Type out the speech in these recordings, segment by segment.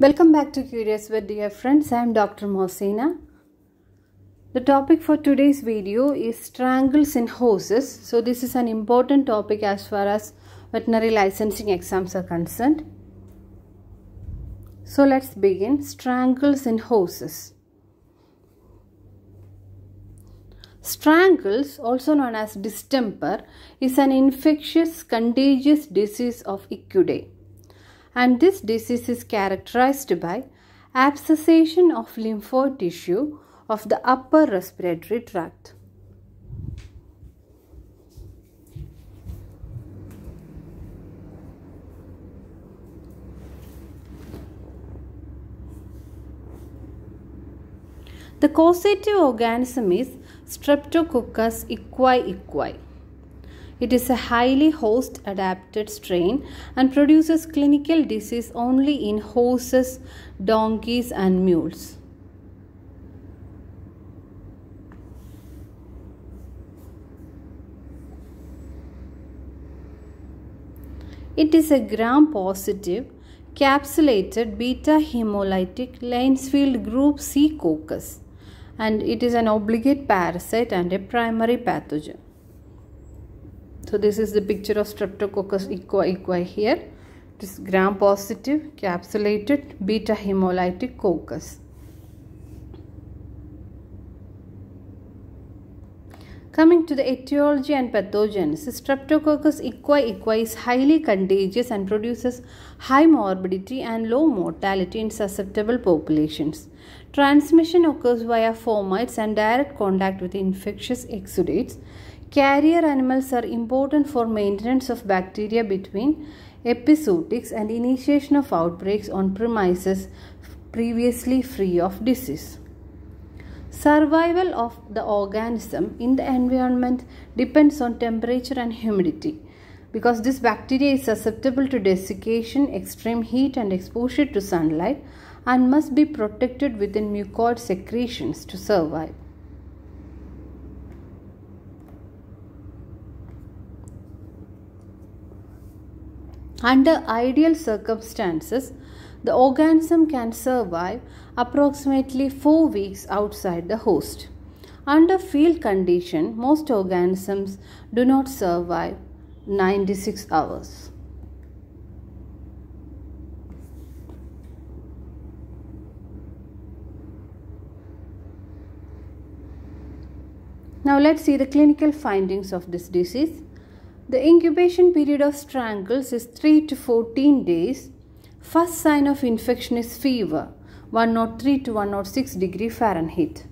Welcome back to Curious Vet dear friends. I am Dr. Mohsina. The topic for today's video is strangles in horses. So this is an important topic as far as veterinary licensing exams are concerned. So let's begin. Strangles in horses. Strangles, also known as distemper, is an infectious contagious disease of equidae and this disease is characterized by abscessation of lymphoid tissue of the upper respiratory tract. The causative organism is Streptococcus equi equi. It is a highly host adapted strain and produces clinical disease only in horses, donkeys, and mules. It is a gram positive capsulated beta hemolytic Lancefield group C coccus and it is an obligate parasite and a primary pathogen. So this is the picture of Streptococcus equi equi here. It is gram positive capsulated beta hemolytic coccus. Coming to the etiology and pathogenesis, Streptococcus equi equi is highly contagious and produces high morbidity and low mortality in susceptible populations. Transmission occurs via fomites and direct contact with infectious exudates. Carrier animals are important for maintenance of bacteria between epizootics and initiation of outbreaks on premises previously free of disease. Survival of the organism in the environment depends on temperature and humidity. Because this bacteria is susceptible to desiccation, extreme heat and exposure to sunlight and must be protected within mucoid secretions to survive. Under ideal circumstances, the organism can survive approximately 4 weeks outside the host. Under field condition, most organisms do not survive 96 hours. Now let's see the clinical findings of this disease. The incubation period of strangles is 3 to 14 days. First sign of infection is fever 103 to 106 degree Fahrenheit.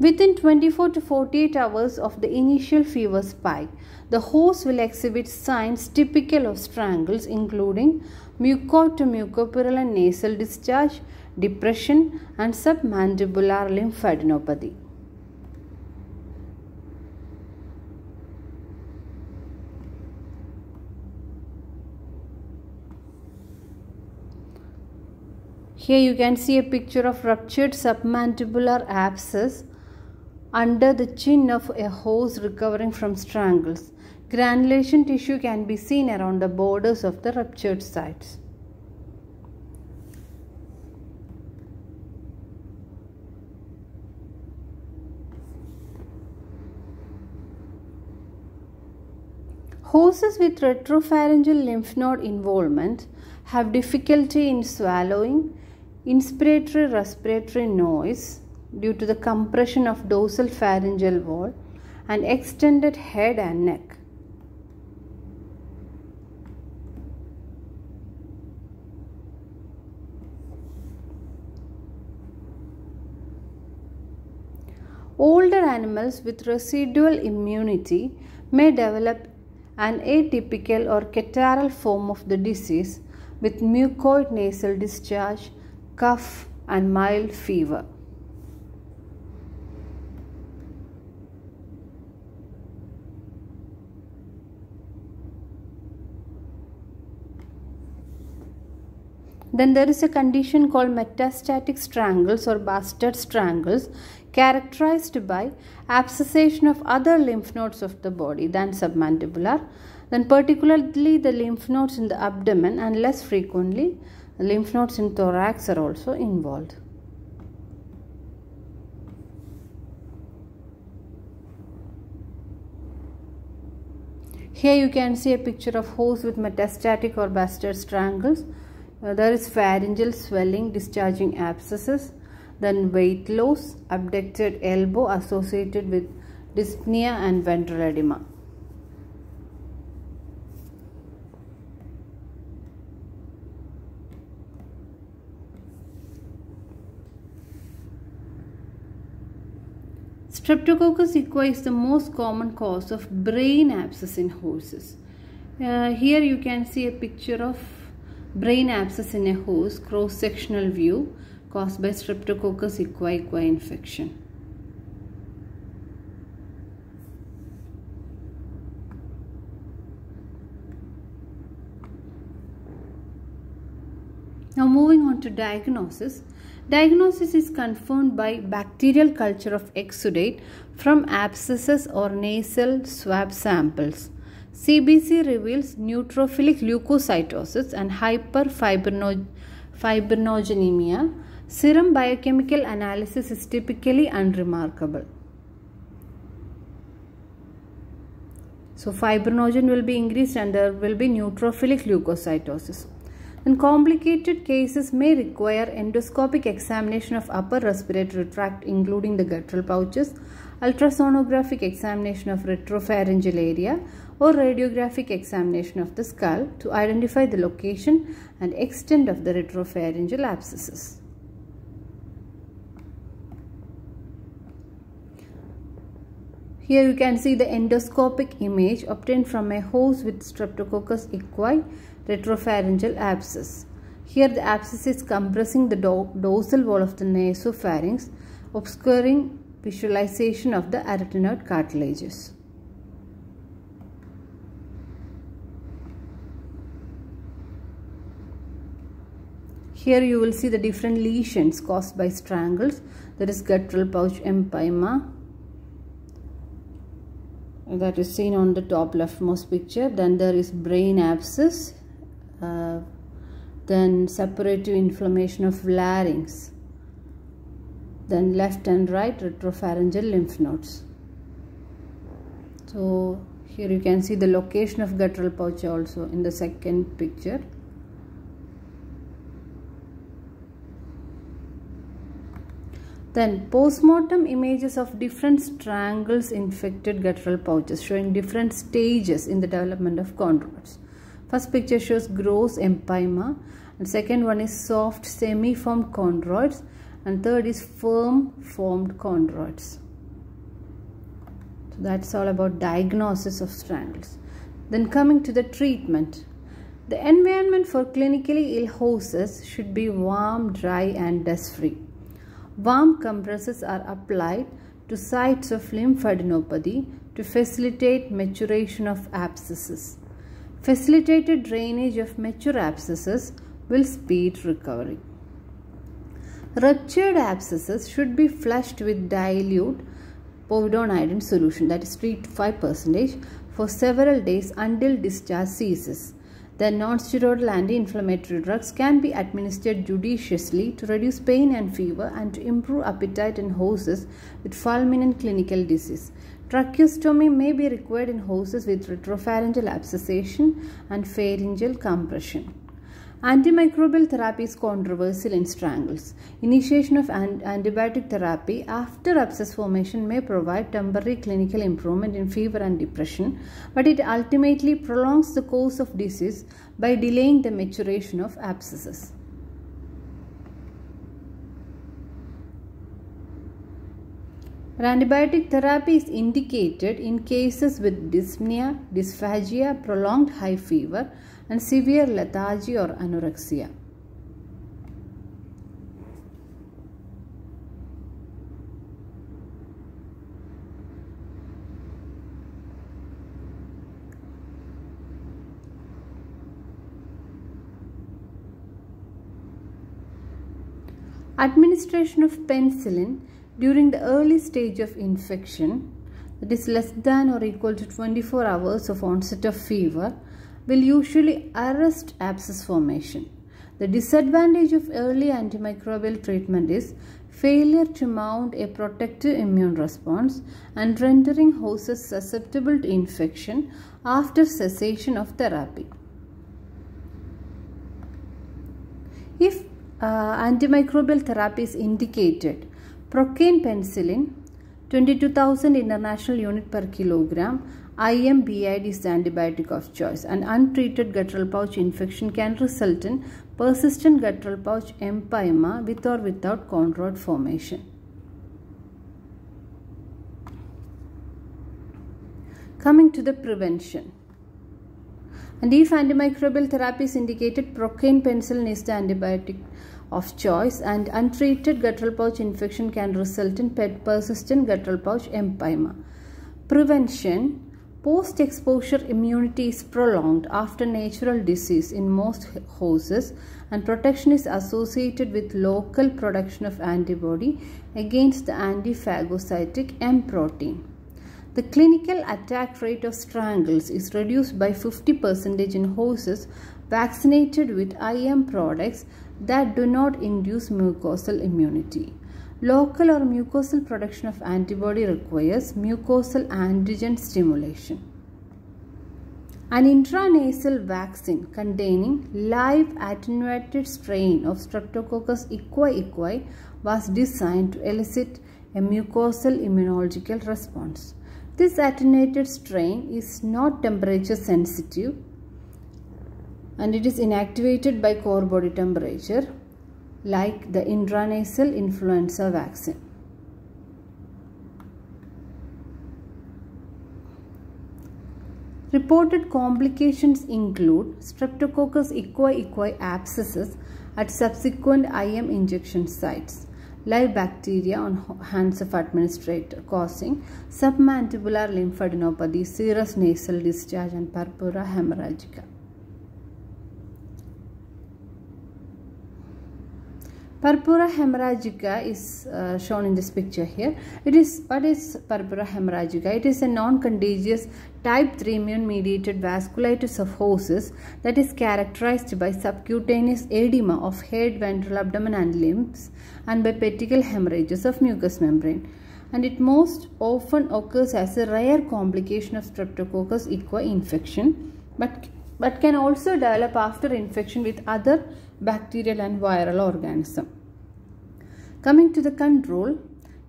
Within 24 to 48 hours of the initial fever spike, the horse will exhibit signs typical of strangles including mucoid to mucopurulent nasal discharge, depression and submandibular lymphadenopathy. Here you can see a picture of ruptured submandibular abscess under the chin of a horse recovering from strangles. Granulation tissue can be seen around the borders of the ruptured sites. Horses with retropharyngeal lymph node involvement have difficulty in swallowing, inspiratory respiratory noise due to the compression of dorsal pharyngeal wall and extended head and neck. Older animals with residual immunity may develop an atypical or catarrhal form of the disease with mucoid nasal discharge, cough, and mild fever. Then there is a condition called metastatic strangles or bastard strangles characterized by abscessation of other lymph nodes of the body than submandibular. Then particularly the lymph nodes in the abdomen and less frequently lymph nodes in thorax are also involved. Here you can see a picture of hose with metastatic or bastard strangles. There is pharyngeal swelling discharging abscesses. Then weight loss, abducted elbow associated with dyspnea and ventral edema. Streptococcus equi is the most common cause of brain abscess in horses. Uh, here you can see a picture of brain abscess in a horse cross-sectional view caused by Streptococcus equi equi infection. Now moving on to diagnosis. Diagnosis is confirmed by bacterial culture of exudate from abscesses or nasal swab samples. CBC reveals neutrophilic leukocytosis and hyperfibrinogenemia. Serum biochemical analysis is typically unremarkable. So fibrinogen will be increased and there will be neutrophilic leukocytosis. In complicated cases may require endoscopic examination of upper respiratory tract including the guttural pouches, ultrasonographic examination of retropharyngeal area or radiographic examination of the skull to identify the location and extent of the retropharyngeal abscesses. Here you can see the endoscopic image obtained from a hose with Streptococcus equi retropharyngeal abscess. Here the abscess is compressing the do dorsal wall of the nasopharynx, obscuring visualization of the arytenoid cartilages. Here you will see the different lesions caused by strangles. There is guttural pouch empyema, that is seen on the top leftmost picture. Then there is brain abscess uh, then suppurative inflammation of larynx, then left and right retropharyngeal lymph nodes. So here you can see the location of guttural pouch also in the second picture. Then postmortem images of different strangles infected guttural pouches showing different stages in the development of chondroids. First picture shows gross empyema and second one is soft semi-formed chondroids and third is firm formed chondroids. So that's all about diagnosis of strangles. Then coming to the treatment. The environment for clinically ill horses should be warm, dry and dust free. Warm compresses are applied to sites of lymphadenopathy to facilitate maturation of abscesses. Facilitated drainage of mature abscesses will speed recovery. Ruptured abscesses should be flushed with dilute povidone solution that is 3 to 5 percentage for several days until discharge ceases. The non-steroidal anti-inflammatory drugs can be administered judiciously to reduce pain and fever and to improve appetite in horses with fulminant clinical disease. Tracheostomy may be required in horses with retropharyngeal abscessation and pharyngeal compression. Antimicrobial therapy is controversial in strangles. Initiation of antibiotic therapy after abscess formation may provide temporary clinical improvement in fever and depression, but it ultimately prolongs the course of disease by delaying the maturation of abscesses. Antibiotic therapy is indicated in cases with dyspnea, dysphagia, prolonged high fever and severe lethargy or anorexia. Administration of penicillin during the early stage of infection, that is less than or equal to 24 hours of onset of fever, will usually arrest abscess formation. The disadvantage of early antimicrobial treatment is failure to mount a protective immune response and rendering hosts susceptible to infection after cessation of therapy. If uh, antimicrobial therapy is indicated, procaine penicillin 22,000 international unit per kilogram IMBID is the antibiotic of choice. An untreated guttural pouch infection can result in persistent guttural pouch empyema with or without chondroid formation. Coming to the prevention. And if antimicrobial therapy is indicated, procaine penicillin is the antibiotic of choice and untreated guttural pouch infection can result in persistent guttural pouch empyema. Prevention Post-exposure immunity is prolonged after natural disease in most horses and protection is associated with local production of antibody against the antiphagocytic M protein. The clinical attack rate of strangles is reduced by 50% in horses vaccinated with IM products that do not induce mucosal immunity. Local or mucosal production of antibody requires mucosal antigen stimulation. An intranasal vaccine containing live attenuated strain of Streptococcus equi equi was designed to elicit a mucosal immunological response. This attenuated strain is not temperature sensitive and it is inactivated by core body temperature like the intranasal influenza vaccine. Reported complications include Streptococcus equi equi abscesses at subsequent IM injection sites, live bacteria on hands of administrator causing submandibular lymphadenopathy, serous nasal discharge and purpura hemorrhagica. Purpura hemorrhagica is uh, shown in this picture here. It is what is purpura hemorrhagica? It is a non-contagious type 3 immune mediated vasculitis of horses that is characterized by subcutaneous edema of head, ventral abdomen and limbs and by petechial hemorrhages of mucous membrane. And it most often occurs as a rare complication of Streptococcus equi infection but, but can also develop after infection with other bacterial and viral organism. Coming to the control,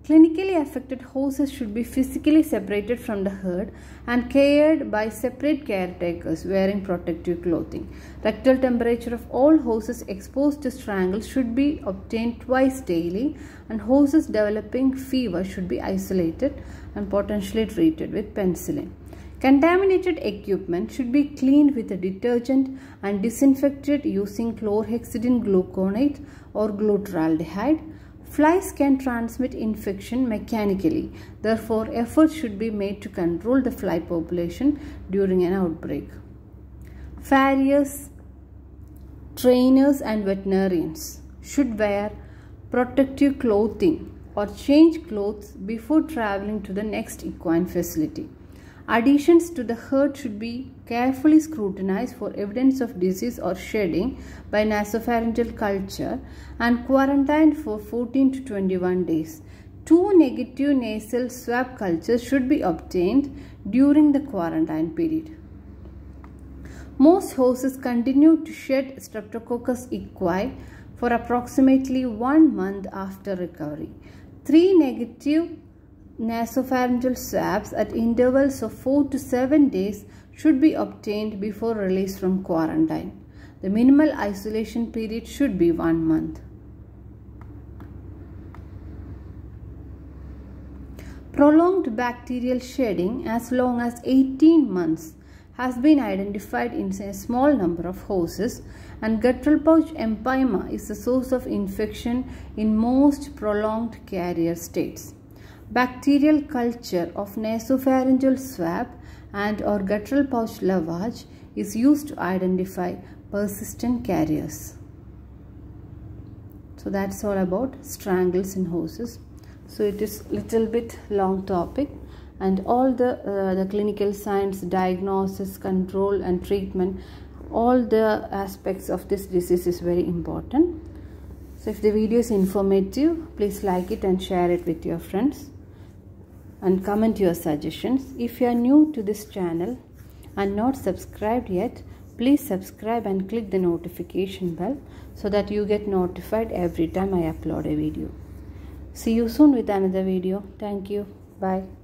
clinically affected horses should be physically separated from the herd and cared by separate caretakers wearing protective clothing. Rectal temperature of all horses exposed to strangles should be obtained twice daily and horses developing fever should be isolated and potentially treated with penicillin. Contaminated equipment should be cleaned with a detergent and disinfected using chlorhexidine gluconate or glutaraldehyde. Flies can transmit infection mechanically. Therefore, efforts should be made to control the fly population during an outbreak. Farriers, trainers and veterinarians should wear protective clothing or change clothes before traveling to the next equine facility. Additions to the herd should be carefully scrutinized for evidence of disease or shedding by nasopharyngeal culture and quarantined for 14 to 21 days. Two negative nasal swab cultures should be obtained during the quarantine period. Most horses continue to shed Streptococcus equi for approximately one month after recovery. Three negative nasopharyngeal swabs at intervals of 4 to 7 days should be obtained before release from quarantine. The minimal isolation period should be 1 month. Prolonged bacterial shedding as long as 18 months has been identified in a small number of horses and guttural pouch empyema is the source of infection in most prolonged carrier states bacterial culture of nasopharyngeal swab and or guttural pouch lavage is used to identify persistent carriers. so that's all about strangles in horses so it is a little bit long topic and all the uh, the clinical science diagnosis control and treatment all the aspects of this disease is very important. So if the video is informative please like it and share it with your friends and comment your suggestions. If you are new to this channel and not subscribed yet please subscribe and click the notification bell so that you get notified every time I upload a video. See you soon with another video. Thank you. Bye